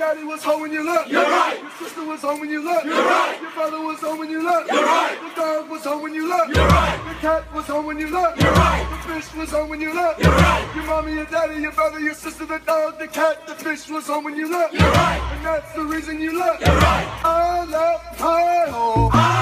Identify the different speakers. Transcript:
Speaker 1: daddy was home when you left.
Speaker 2: You're right.
Speaker 1: Your sister was home when you left.
Speaker 2: You're right.
Speaker 1: Your brother was home when you left.
Speaker 2: You're right.
Speaker 1: The dog was home when you left.
Speaker 2: You're right.
Speaker 1: The cat was home when you left.
Speaker 2: You're right.
Speaker 1: The fish was home when you left.
Speaker 2: You're right.
Speaker 1: Your mommy, your daddy, your brother, your sister, the dog, the cat, the fish was home when you left.
Speaker 2: You're right.
Speaker 1: And that's the reason you left.
Speaker 2: You're right.
Speaker 1: I left my home.